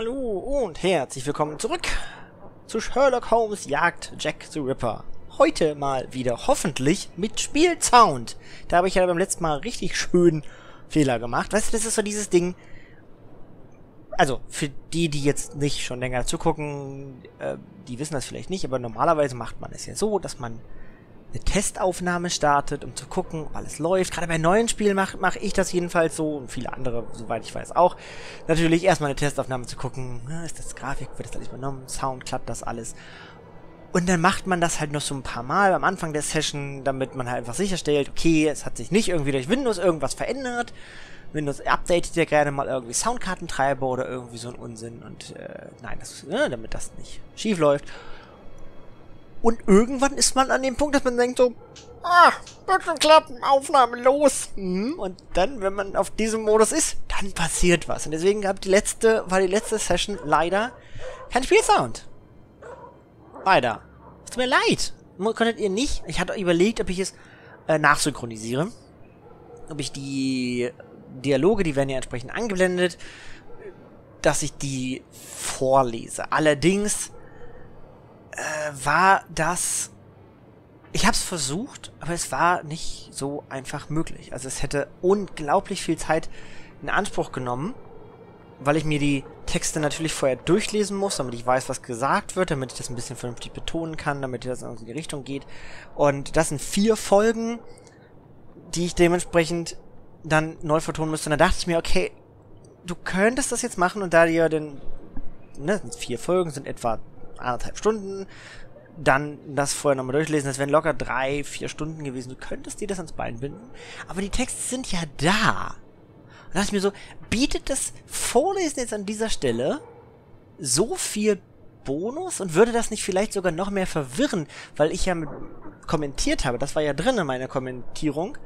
Hallo und herzlich willkommen zurück zu Sherlock Holmes Jagd Jack the Ripper. Heute mal wieder hoffentlich mit Spielsound. Da habe ich ja beim letzten Mal richtig schön Fehler gemacht. Weißt du, das ist so dieses Ding. Also, für die, die jetzt nicht schon länger zugucken, äh, die wissen das vielleicht nicht, aber normalerweise macht man es ja so, dass man eine Testaufnahme startet, um zu gucken, ob alles läuft. Gerade bei neuen Spielen mache mach ich das jedenfalls so und viele andere, soweit ich weiß, auch. Natürlich erstmal eine Testaufnahme zu gucken, ist das Grafik, wird das alles übernommen, Sound, klappt das alles. Und dann macht man das halt noch so ein paar Mal am Anfang der Session, damit man halt einfach sicherstellt, okay, es hat sich nicht irgendwie durch Windows irgendwas verändert. Windows updatet ja gerne mal irgendwie Soundkartentreiber oder irgendwie so ein Unsinn und äh, nein, das, äh, damit das nicht schief läuft. Und irgendwann ist man an dem Punkt, dass man denkt so, ah, wird schon klappen, Aufnahme los. Mhm. Und dann, wenn man auf diesem Modus ist, dann passiert was. Und deswegen gab die letzte, war die letzte Session leider kein Spielsound. Leider. Es tut mir leid. Konntet ihr nicht? Ich hatte überlegt, ob ich es äh, nachsynchronisiere. Ob ich die Dialoge, die werden ja entsprechend angeblendet, dass ich die vorlese. Allerdings äh, war das... Ich habe es versucht, aber es war nicht so einfach möglich. Also es hätte unglaublich viel Zeit in Anspruch genommen, weil ich mir die Texte natürlich vorher durchlesen muss, damit ich weiß, was gesagt wird, damit ich das ein bisschen vernünftig betonen kann, damit das in die Richtung geht. Und das sind vier Folgen, die ich dementsprechend dann neu vertonen müsste. Und dann dachte ich mir, okay, du könntest das jetzt machen und da dir denn, ne, vier Folgen sind etwa anderthalb Stunden, dann das vorher nochmal durchlesen, das wären locker drei, vier Stunden gewesen. Du könntest dir das ans Bein binden, aber die Texte sind ja da. Und da dachte ich mir so, bietet das Vorlesen jetzt an dieser Stelle so viel Bonus und würde das nicht vielleicht sogar noch mehr verwirren, weil ich ja kommentiert habe, das war ja drin in meiner Kommentierung,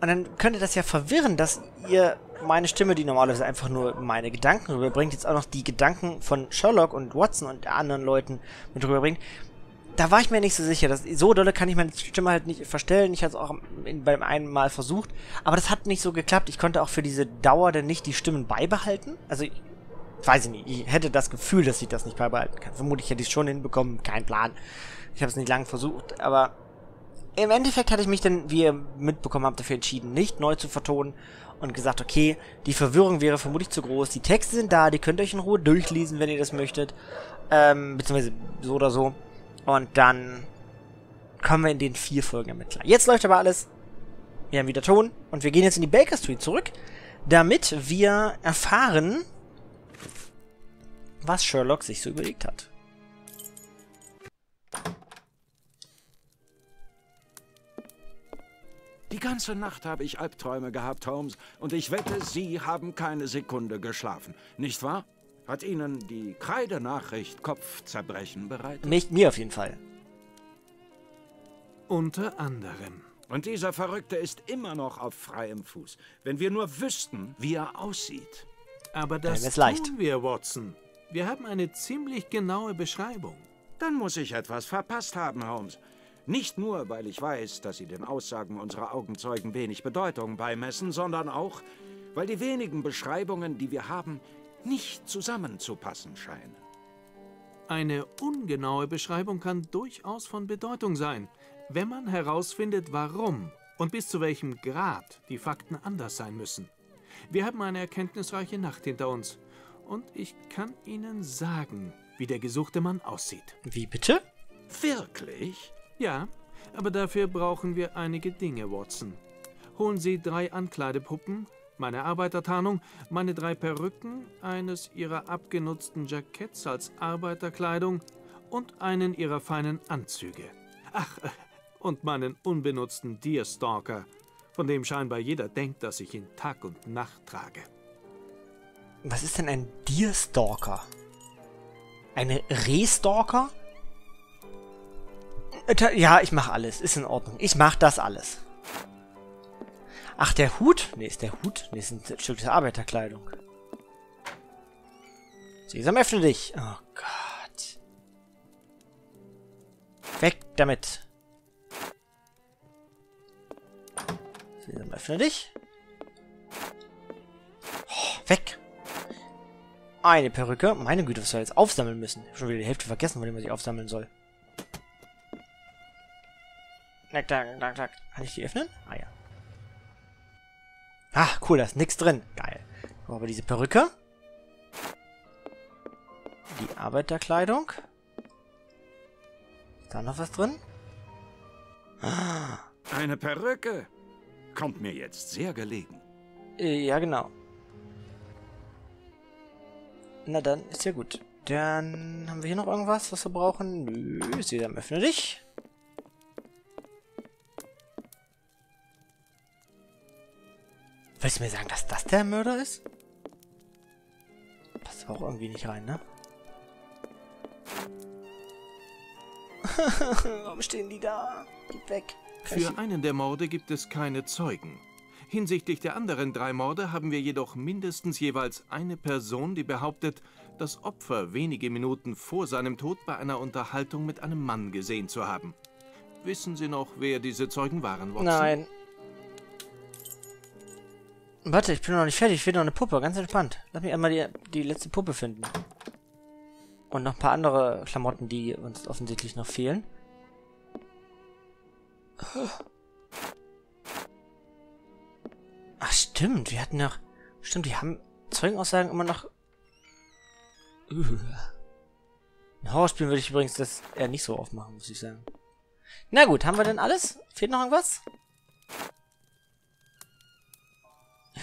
und dann könnte das ja verwirren, dass ihr meine Stimme, die normalerweise einfach nur meine Gedanken rüberbringt, jetzt auch noch die Gedanken von Sherlock und Watson und anderen Leuten mit rüberbringt. Da war ich mir nicht so sicher. Dass, so dolle kann ich meine Stimme halt nicht verstellen. Ich hatte es auch beim einen Mal versucht. Aber das hat nicht so geklappt. Ich konnte auch für diese Dauer dann nicht die Stimmen beibehalten. Also, ich weiß ich nicht. Ich hätte das Gefühl, dass ich das nicht beibehalten kann. Vermutlich hätte ich es schon hinbekommen. Kein Plan. Ich habe es nicht lange versucht. Aber im Endeffekt hatte ich mich dann, wie ihr mitbekommen habt, dafür entschieden, nicht neu zu vertonen und gesagt, okay, die Verwirrung wäre vermutlich zu groß. Die Texte sind da, die könnt ihr euch in Ruhe durchlesen, wenn ihr das möchtet. Ähm, beziehungsweise so oder so. Und dann kommen wir in den vier Folgen damit klar. Jetzt läuft aber alles. Wir haben wieder Ton und wir gehen jetzt in die Baker Street zurück, damit wir erfahren, was Sherlock sich so überlegt hat. Die ganze Nacht habe ich Albträume gehabt, Holmes, und ich wette, Sie haben keine Sekunde geschlafen. Nicht wahr? Hat Ihnen die Kreidenachricht Kopfzerbrechen bereitet? Nicht mir auf jeden Fall. Unter anderem. Und dieser Verrückte ist immer noch auf freiem Fuß. Wenn wir nur wüssten, wie er aussieht. Aber das tun leicht. wir, Watson. Wir haben eine ziemlich genaue Beschreibung. Dann muss ich etwas verpasst haben, Holmes. Nicht nur, weil ich weiß, dass Sie den Aussagen unserer Augenzeugen wenig Bedeutung beimessen, sondern auch, weil die wenigen Beschreibungen, die wir haben, nicht zusammenzupassen scheinen. Eine ungenaue Beschreibung kann durchaus von Bedeutung sein, wenn man herausfindet, warum und bis zu welchem Grad die Fakten anders sein müssen. Wir haben eine erkenntnisreiche Nacht hinter uns und ich kann Ihnen sagen, wie der gesuchte Mann aussieht. Wie bitte? Wirklich? Ja, aber dafür brauchen wir einige Dinge, Watson. Holen Sie drei Ankleidepuppen, meine Arbeitertarnung, meine drei Perücken, eines Ihrer abgenutzten Jacketts als Arbeiterkleidung und einen Ihrer feinen Anzüge. Ach, und meinen unbenutzten Deerstalker, von dem scheinbar jeder denkt, dass ich ihn Tag und Nacht trage. Was ist denn ein Deerstalker? Eine Rehstalker? Äh, ja, ich mach alles. Ist in Ordnung. Ich mach das alles. Ach, der Hut? Ne, ist der Hut? Ne, ist ein Stück der Arbeiterkleidung. Sesam, öffne dich. Oh Gott. Weg damit. Sesam, öffne dich. Oh, weg. Eine Perücke. Meine Güte, was soll ich jetzt aufsammeln müssen? Ich hab schon wieder die Hälfte vergessen, von dem, was ich aufsammeln soll. Tack, tack, tack, tack. Kann ich die öffnen? Ah ja. Ah, cool, da ist nichts drin. Geil. Aber diese Perücke. Die Arbeiterkleidung. Ist da noch was drin? Ah. Eine Perücke. Kommt mir jetzt sehr gelegen. Äh, ja, genau. Na dann, ist ja gut. Dann haben wir hier noch irgendwas, was wir brauchen. Nö, sie dann öffne dich. Willst du mir sagen, dass das der Mörder ist? Passt auch irgendwie nicht rein, ne? Warum stehen die da? Gib weg. Für einen der Morde gibt es keine Zeugen. Hinsichtlich der anderen drei Morde haben wir jedoch mindestens jeweils eine Person, die behauptet, das Opfer wenige Minuten vor seinem Tod bei einer Unterhaltung mit einem Mann gesehen zu haben. Wissen Sie noch, wer diese Zeugen waren, Watson? Nein. Warte, ich bin noch nicht fertig. Ich will noch eine Puppe. Ganz entspannt. Lass mich einmal die, die letzte Puppe finden. Und noch ein paar andere Klamotten, die uns offensichtlich noch fehlen. Ach, stimmt. Wir hatten noch... Stimmt, die haben Zeugenaussagen immer noch... Ein Horrorspiel würde ich übrigens das eher nicht so aufmachen, muss ich sagen. Na gut, haben wir denn alles? Fehlt noch irgendwas?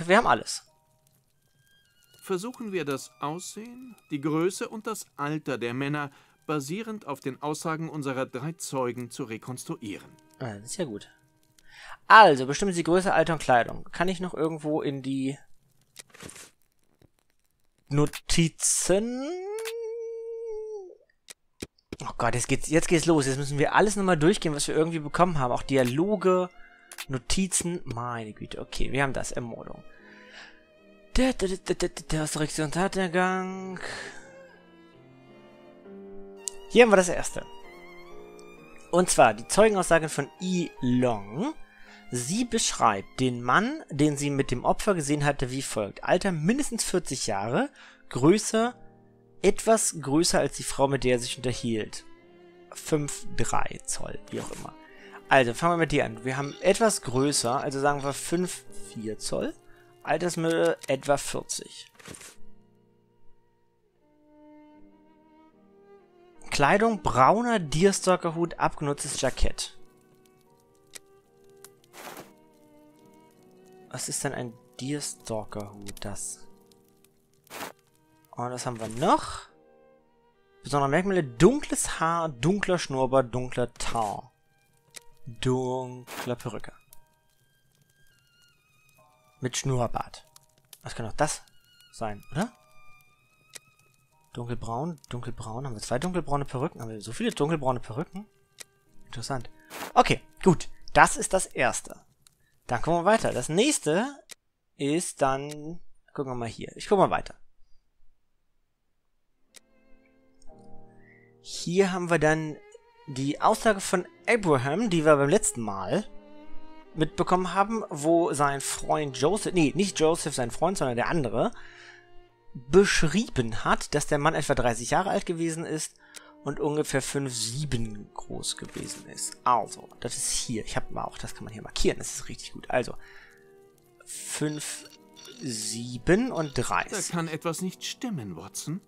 Wir haben alles. Versuchen wir das Aussehen, die Größe und das Alter der Männer basierend auf den Aussagen unserer drei Zeugen zu rekonstruieren. Ah, das ist ja gut. Also, bestimmen Sie Größe, Alter und Kleidung. Kann ich noch irgendwo in die Notizen? Oh Gott, jetzt geht's, jetzt geht's los. Jetzt müssen wir alles nochmal durchgehen, was wir irgendwie bekommen haben. Auch Dialoge, Notizen. Meine Güte, okay, wir haben das. Ermordung. Der Resurrektionstatergang. Hier haben wir das erste. Und zwar die Zeugenaussage von E. Long. Sie beschreibt den Mann, den sie mit dem Opfer gesehen hatte, wie folgt. Alter mindestens 40 Jahre, Größe etwas größer als die Frau, mit der er sich unterhielt. 5,3 Zoll, wie auch immer. Also, fangen wir mit dir an. Wir haben etwas größer, also sagen wir 5,4 Zoll. Altersmittel etwa 40. Kleidung, brauner Deerstalker-Hut, abgenutztes Jackett. Was ist denn ein Deerstalker-Hut? Das. Und was haben wir noch? Besondere Merkmale, dunkles Haar, dunkler Schnurrbart, dunkler Tar. Dunkler Perücke. Mit Schnurrbart. Was kann auch das sein, oder? Dunkelbraun, dunkelbraun. Haben wir zwei dunkelbraune Perücken? Haben wir so viele dunkelbraune Perücken? Interessant. Okay, gut. Das ist das erste. Dann gucken wir weiter. Das nächste ist dann... Gucken wir mal hier. Ich gucke mal weiter. Hier haben wir dann die Aussage von Abraham, die wir beim letzten Mal mitbekommen haben, wo sein Freund Joseph, nee, nicht Joseph, sein Freund, sondern der andere, beschrieben hat, dass der Mann etwa 30 Jahre alt gewesen ist und ungefähr 5,7 groß gewesen ist. Also, das ist hier. Ich habe mal auch, das kann man hier markieren. Das ist richtig gut. Also, 5, 7 und 30. Da kann etwas nicht stimmen, Watson.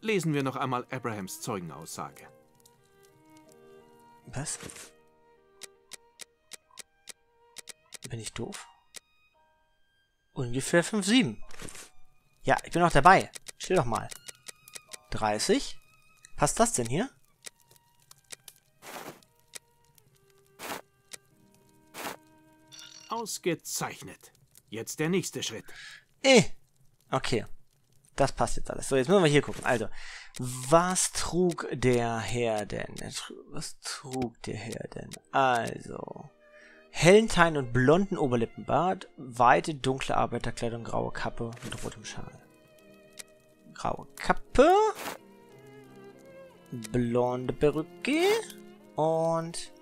Lesen wir noch einmal Abrahams Zeugenaussage. Was? Bin ich doof? Ungefähr 5,7. Ja, ich bin noch dabei. Stell doch mal. 30. Passt das denn hier? Ausgezeichnet. Jetzt der nächste Schritt. Eh. Okay. Das passt jetzt alles. So, jetzt müssen wir hier gucken. Also, was trug der Herr denn? Was trug der Herr denn? Also, hellen Tein und blonden Oberlippenbart, weite dunkle Arbeiterkleidung, graue Kappe mit rotem Schal. Graue Kappe, blonde Perücke und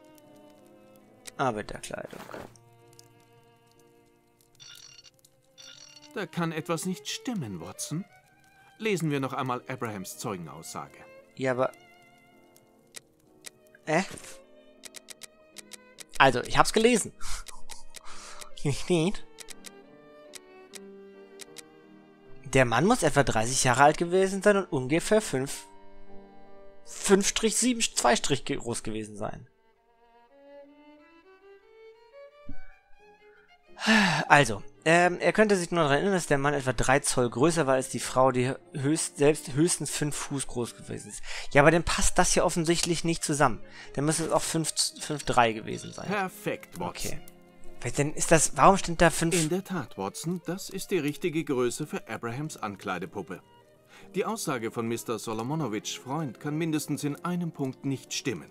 Arbeiterkleidung. Da kann etwas nicht stimmen, Watson. Lesen wir noch einmal Abrahams Zeugenaussage. Ja, aber... Äh? Also, ich hab's gelesen. Nicht? Der Mann muss etwa 30 Jahre alt gewesen sein und ungefähr 5 5-7 2 Strich groß gewesen sein. Also, ähm, er könnte sich nur daran erinnern, dass der Mann etwa 3 Zoll größer war als die Frau, die höchst, selbst höchstens 5 Fuß groß gewesen ist. Ja, aber dann passt das hier offensichtlich nicht zusammen. Dann müsste es auch 5,3 gewesen sein. Perfekt, Watson. Okay. Denn ist das, warum stimmt da 5? In der Tat, Watson, das ist die richtige Größe für Abrahams Ankleidepuppe. Die Aussage von Mr. Solomonowitsch Freund kann mindestens in einem Punkt nicht stimmen.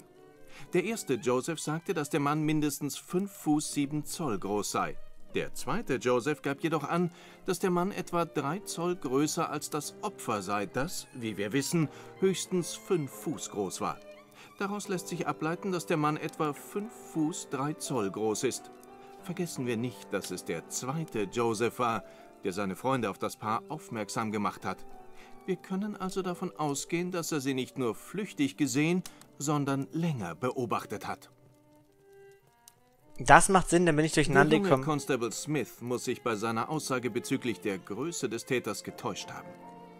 Der erste Joseph sagte, dass der Mann mindestens 5 Fuß 7 Zoll groß sei. Der zweite Joseph gab jedoch an, dass der Mann etwa 3 Zoll größer als das Opfer sei, das, wie wir wissen, höchstens 5 Fuß groß war. Daraus lässt sich ableiten, dass der Mann etwa 5 Fuß 3 Zoll groß ist. Vergessen wir nicht, dass es der zweite Joseph war, der seine Freunde auf das Paar aufmerksam gemacht hat. Wir können also davon ausgehen, dass er sie nicht nur flüchtig gesehen, sondern länger beobachtet hat. Das macht Sinn, dann bin ich durcheinander gekommen. Der junge Constable Smith muss sich bei seiner Aussage bezüglich der Größe des Täters getäuscht haben.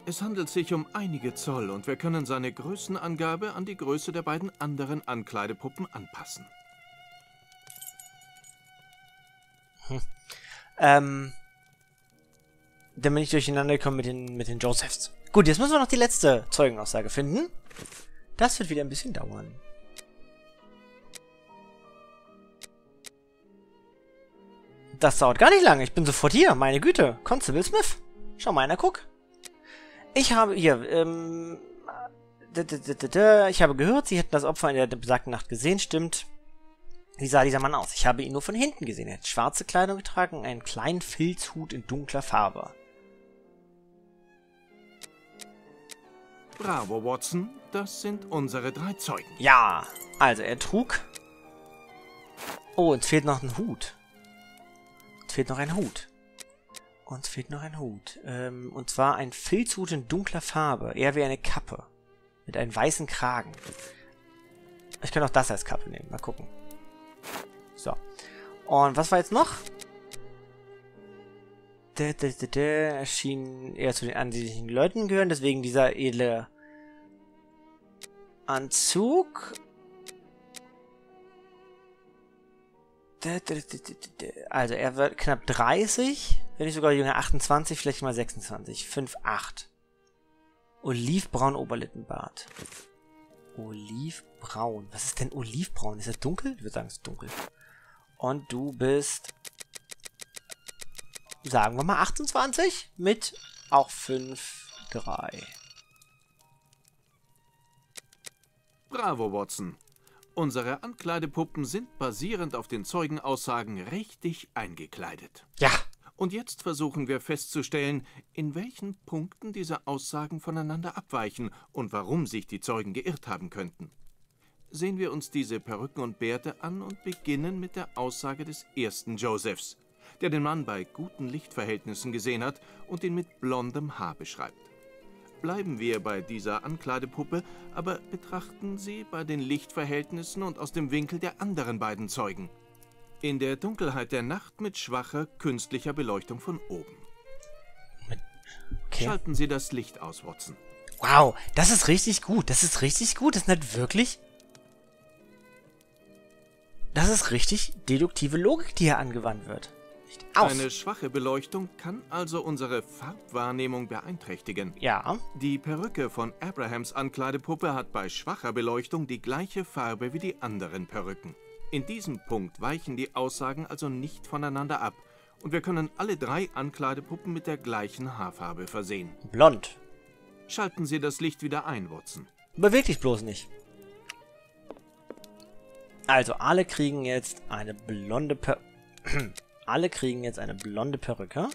Es handelt sich um einige Zoll und wir können seine Größenangabe an die Größe der beiden anderen Ankleidepuppen anpassen. Hm. Ähm, dann bin ich durcheinander gekommen mit den, mit den Josephs. Gut, jetzt müssen wir noch die letzte Zeugenaussage finden. Das wird wieder ein bisschen dauern. Das dauert gar nicht lange. Ich bin sofort hier. Meine Güte. Constable Smith. Schau mal einer, guck. Ich habe hier, ähm... Ich habe gehört, Sie hätten das Opfer in der besagten Nacht gesehen. Stimmt. Wie sah dieser Mann aus? Ich habe ihn nur von hinten gesehen. Er hat schwarze Kleidung getragen, einen kleinen Filzhut in dunkler Farbe. Bravo, Watson. Das sind unsere drei Zeugen. Ja, also er trug... Oh, uns fehlt noch ein Hut. Fehlt noch ein Hut. Uns fehlt noch ein Hut. Ähm, und zwar ein Filzhut in dunkler Farbe. Eher wie eine Kappe. Mit einem weißen Kragen. Ich kann auch das als Kappe nehmen. Mal gucken. So. Und was war jetzt noch? Der, der, der, der schien eher zu den ansehnlichen Leuten gehören, deswegen dieser edle Anzug. Also er wird knapp 30, wenn nicht sogar jünger, 28, vielleicht mal 26. 5, 8. Olivbraun Oberlippenbart. Olivbraun. Was ist denn Olivbraun? Ist das dunkel? Ich würde sagen, es ist dunkel. Und du bist, sagen wir mal 28 mit auch 5, 3. Bravo, Watson. Unsere Ankleidepuppen sind basierend auf den Zeugenaussagen richtig eingekleidet. Ja. Und jetzt versuchen wir festzustellen, in welchen Punkten diese Aussagen voneinander abweichen und warum sich die Zeugen geirrt haben könnten. Sehen wir uns diese Perücken und Bärte an und beginnen mit der Aussage des ersten Josephs, der den Mann bei guten Lichtverhältnissen gesehen hat und ihn mit blondem Haar beschreibt. Bleiben wir bei dieser Ankleidepuppe, aber betrachten Sie bei den Lichtverhältnissen und aus dem Winkel der anderen beiden Zeugen. In der Dunkelheit der Nacht mit schwacher künstlicher Beleuchtung von oben. Okay. Schalten Sie das Licht aus, Watson. Wow, das ist richtig gut. Das ist richtig gut. Das ist nicht wirklich das ist richtig deduktive Logik, die hier angewandt wird. Nicht aus. Eine schwache Beleuchtung kann also unsere Farbwahrnehmung beeinträchtigen. Ja. Die Perücke von Abrahams Ankleidepuppe hat bei schwacher Beleuchtung die gleiche Farbe wie die anderen Perücken. In diesem Punkt weichen die Aussagen also nicht voneinander ab und wir können alle drei Ankleidepuppen mit der gleichen Haarfarbe versehen. Blond. Schalten Sie das Licht wieder ein, Watson. Beweg dich bloß nicht. Also, alle kriegen jetzt eine blonde per Alle kriegen jetzt eine blonde Perücke.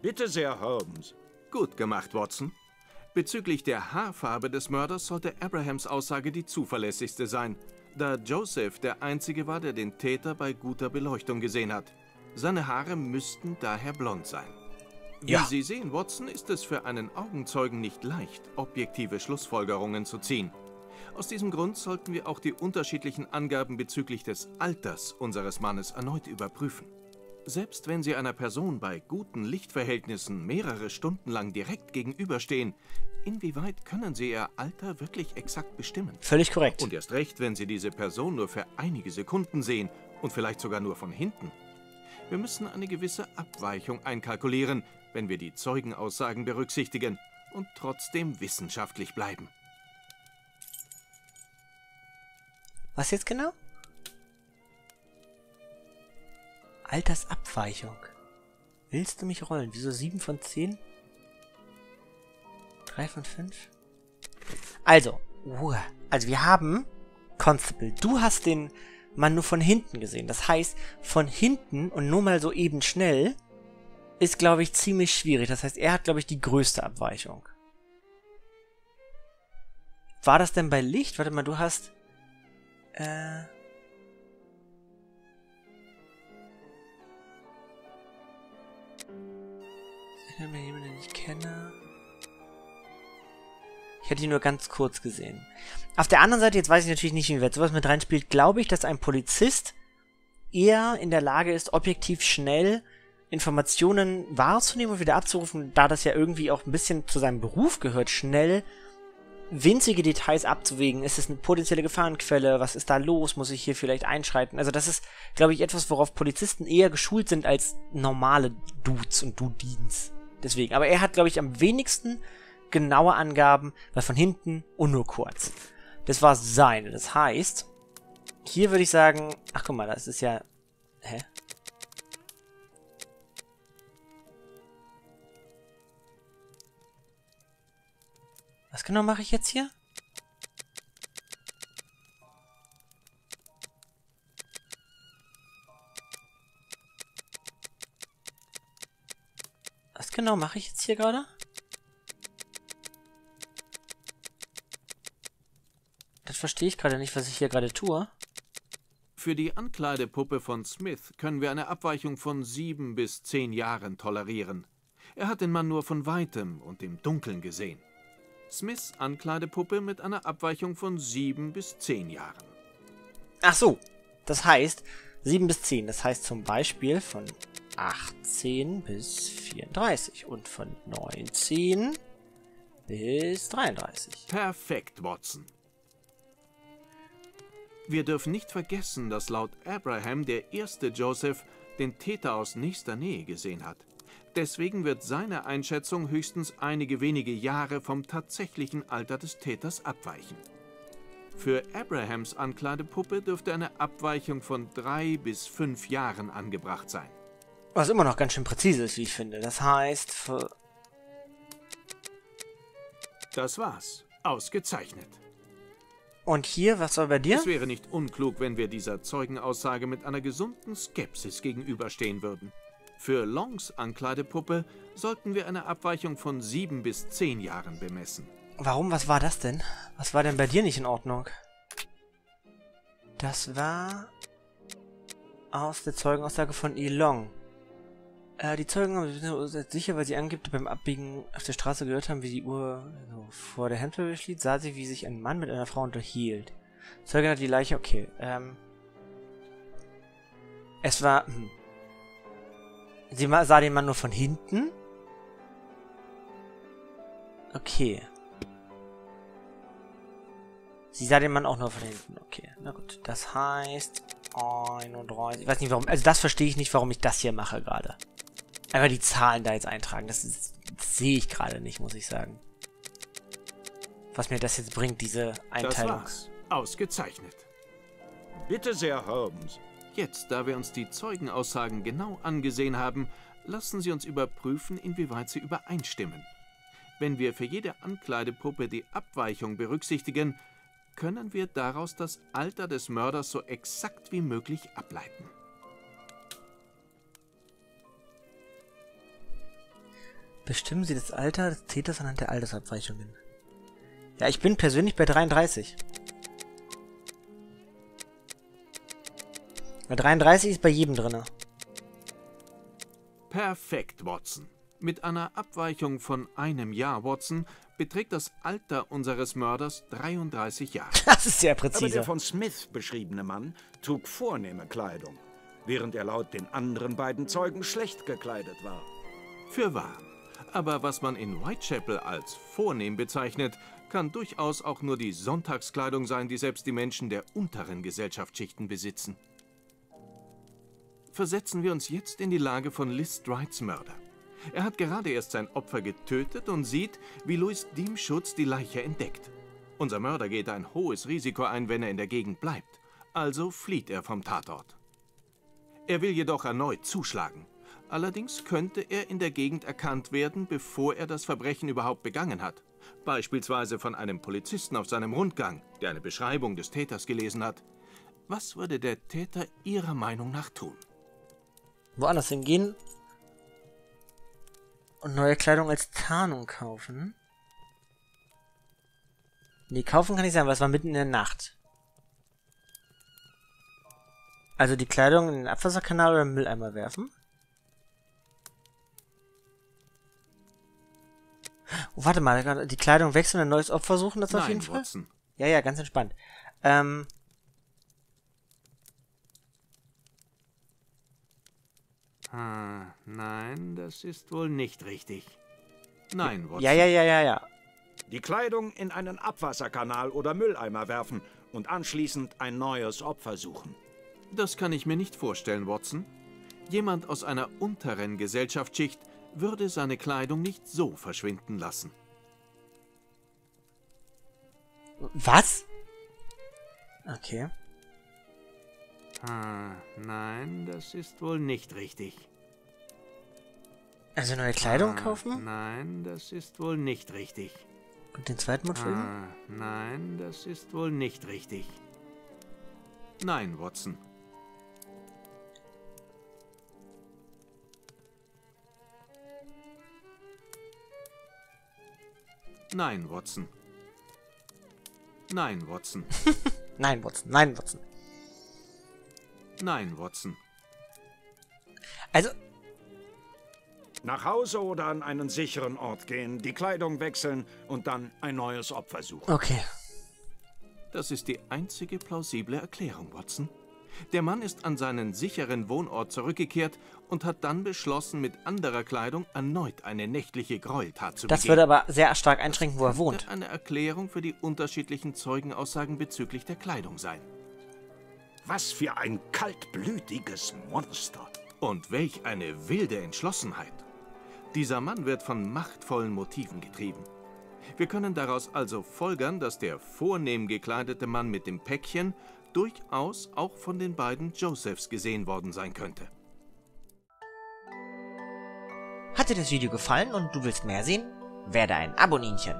Bitte sehr, Holmes. Gut gemacht, Watson. Bezüglich der Haarfarbe des Mörders sollte Abrahams Aussage die zuverlässigste sein, da Joseph der Einzige war, der den Täter bei guter Beleuchtung gesehen hat. Seine Haare müssten daher blond sein. Wie Ja. Sie sehen, Watson, ist es für einen Augenzeugen nicht leicht, objektive Schlussfolgerungen zu ziehen. Aus diesem Grund sollten wir auch die unterschiedlichen Angaben bezüglich des Alters unseres Mannes erneut überprüfen. Selbst wenn Sie einer Person bei guten Lichtverhältnissen mehrere Stunden lang direkt gegenüberstehen, inwieweit können Sie Ihr Alter wirklich exakt bestimmen? Völlig korrekt. Und erst recht, wenn Sie diese Person nur für einige Sekunden sehen und vielleicht sogar nur von hinten. Wir müssen eine gewisse Abweichung einkalkulieren, wenn wir die Zeugenaussagen berücksichtigen und trotzdem wissenschaftlich bleiben. Was jetzt genau? Altersabweichung. Willst du mich rollen? Wieso 7 von 10? 3 von 5? Also, uh, also wir haben Constable. Du hast den Mann nur von hinten gesehen. Das heißt, von hinten und nur mal so eben schnell ist, glaube ich, ziemlich schwierig. Das heißt, er hat, glaube ich, die größte Abweichung. War das denn bei Licht? Warte mal, du hast äh. Ich habe jemanden, den ich kenne. Ich hätte ihn nur ganz kurz gesehen. Auf der anderen Seite, jetzt weiß ich natürlich nicht, wie weit sowas mit reinspielt, glaube ich, dass ein Polizist eher in der Lage ist, objektiv schnell Informationen wahrzunehmen und wieder abzurufen, da das ja irgendwie auch ein bisschen zu seinem Beruf gehört, schnell winzige Details abzuwägen. Ist es eine potenzielle Gefahrenquelle? Was ist da los? Muss ich hier vielleicht einschreiten? Also das ist, glaube ich, etwas, worauf Polizisten eher geschult sind als normale Dudes und Dudins. Deswegen. Aber er hat, glaube ich, am wenigsten genaue Angaben, weil von hinten und nur kurz. Das war seine. Das heißt, hier würde ich sagen, ach guck mal, das ist ja, hä? Genau mache ich jetzt hier? Was genau mache ich jetzt hier gerade? Das verstehe ich gerade nicht, was ich hier gerade tue. Für die Ankleidepuppe von Smith können wir eine Abweichung von sieben bis zehn Jahren tolerieren. Er hat den Mann nur von weitem und im Dunkeln gesehen. Smiths Ankleidepuppe mit einer Abweichung von sieben bis zehn Jahren. Ach so, das heißt 7 bis 10. Das heißt zum Beispiel von 18 bis 34 und von 19 bis 33. Perfekt, Watson. Wir dürfen nicht vergessen, dass laut Abraham der erste Joseph den Täter aus nächster Nähe gesehen hat. Deswegen wird seine Einschätzung höchstens einige wenige Jahre vom tatsächlichen Alter des Täters abweichen. Für Abrahams Ankleidepuppe dürfte eine Abweichung von drei bis fünf Jahren angebracht sein. Was immer noch ganz schön präzise ist, wie ich finde. Das heißt, Das war's. Ausgezeichnet. und hier, was war bei dir? Es wäre nicht unklug, wenn wir dieser Zeugenaussage mit einer gesunden Skepsis gegenüberstehen würden. Für Longs Ankleidepuppe sollten wir eine Abweichung von sieben bis zehn Jahren bemessen. Warum? Was war das denn? Was war denn bei dir nicht in Ordnung? Das war aus der Zeugenaussage von Elong. Äh, die Zeugen sind sicher, weil sie angibt, beim Abbiegen auf der Straße gehört haben, wie die Uhr so vor der Handtür schlief, sah sie, wie sich ein Mann mit einer Frau unterhielt. Zeuge hat die Leiche, okay, ähm. Es war, hm. Sie sah den Mann nur von hinten? Okay. Sie sah den Mann auch nur von hinten. Okay, na gut. Das heißt 31. Ich weiß nicht warum. Also das verstehe ich nicht, warum ich das hier mache gerade. Einfach die Zahlen da jetzt eintragen. Das, ist- das sehe ich gerade nicht, muss ich sagen. Was mir das jetzt bringt, diese Das Einteilung. war's. Ausgezeichnet. Bitte sehr, Holmes. Jetzt, da wir uns die Zeugenaussagen genau angesehen haben, lassen Sie uns überprüfen, inwieweit sie übereinstimmen. Wenn wir für jede Ankleidepuppe die Abweichung berücksichtigen, können wir daraus das Alter des Mörders so exakt wie möglich ableiten. Bestimmen Sie das Alter des Täters anhand der Altersabweichungen. Ja, ich bin persönlich bei 33. Bei 33 ist bei jedem drinne. Perfekt, Watson. Mit einer Abweichung von einem Jahr, Watson, beträgt das Alter unseres Mörders 33 Jahre. Das ist sehr Aber präzise. der von Smith beschriebene Mann trug vornehme Kleidung, während er laut den anderen beiden Zeugen schlecht gekleidet war. Für wahr. Aber was man in Whitechapel als vornehm bezeichnet, kann durchaus auch nur die Sonntagskleidung sein, die selbst die Menschen der unteren Gesellschaftsschichten besitzen. Versetzen wir uns jetzt in die Lage von Liz Strides Mörder. Er hat gerade erst sein Opfer getötet und sieht, wie Louis Diemschutz die Leiche entdeckt. Unser Mörder geht ein hohes Risiko ein, wenn er in der Gegend bleibt. Also flieht er vom Tatort. Er will jedoch erneut zuschlagen. Allerdings könnte er in der Gegend erkannt werden, bevor er das Verbrechen überhaupt begangen hat. Beispielsweise von einem Polizisten auf seinem Rundgang, der eine Beschreibung des Täters gelesen hat. Was würde der Täter Ihrer Meinung nach tun? Woanders hingehen und neue Kleidung als Tarnung kaufen. Nee, kaufen kann ich sagen, weil es war mitten in der Nacht. Also die Kleidung in den Abwasserkanal oder im Mülleimer werfen. Oh, warte mal, die Kleidung wechseln, ein neues Opfer suchen, das auf Nein, jeden Fall? Watson. Ja, ja, ganz entspannt. Ähm. Ah, nein, das ist wohl nicht richtig. Nein, Watson. Ja, ja, ja, ja, ja. Die Kleidung in einen Abwasserkanal oder Mülleimer werfen und anschließend ein neues Opfer suchen. Das kann ich mir nicht vorstellen, Watson. Jemand aus einer unteren Gesellschaftsschicht würde seine Kleidung nicht so verschwinden lassen. Was? Okay. Ah, nein, das ist wohl nicht richtig. Also neue Kleidung Ah, kaufen Nein, das ist wohl nicht richtig. und den zweiten Mod filmen? Ah, nein, das ist wohl nicht richtig. Nein, Watson. Nein, Watson. Nein, Watson. Nein, Watson. Nein, Watson. Nein, Watson. Also, Nach Hause oder an einen sicheren Ort gehen, die Kleidung wechseln und dann ein neues Opfer suchen. okay. Das ist die einzige plausible Erklärung, Watson. Der Mann ist an seinen sicheren Wohnort zurückgekehrt und hat dann beschlossen, mit anderer Kleidung erneut eine nächtliche Gräueltat zu Das begehen. würde aber sehr stark einschränken, wo er wohnt. Könnte eine Erklärung für die unterschiedlichen Zeugenaussagen bezüglich der Kleidung sein. Was für ein kaltblütiges Monster. Und welch eine wilde Entschlossenheit. Dieser Mann wird von machtvollen Motiven getrieben. Wir können daraus also folgern, dass der vornehm gekleidete Mann mit dem Päckchen durchaus auch von den beiden Josephs gesehen worden sein könnte. Hat dir das Video gefallen und du willst mehr sehen? Werde ein Aboninchen.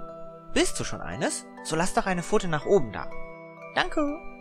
Bist du schon eines? So lass doch eine Pfote nach oben da. Danke.